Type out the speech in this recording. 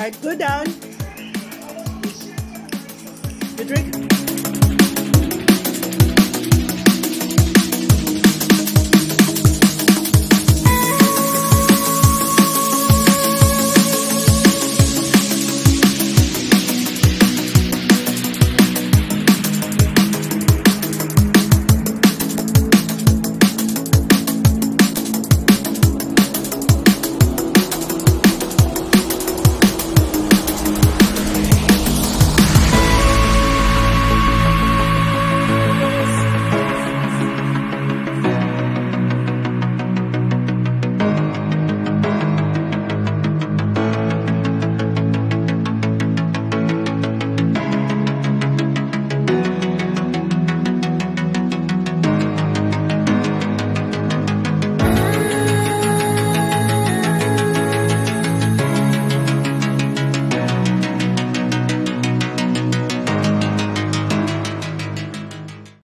right, go down. You drink?